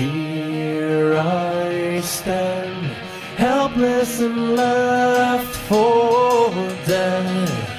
Here I stand, helpless and left for dead.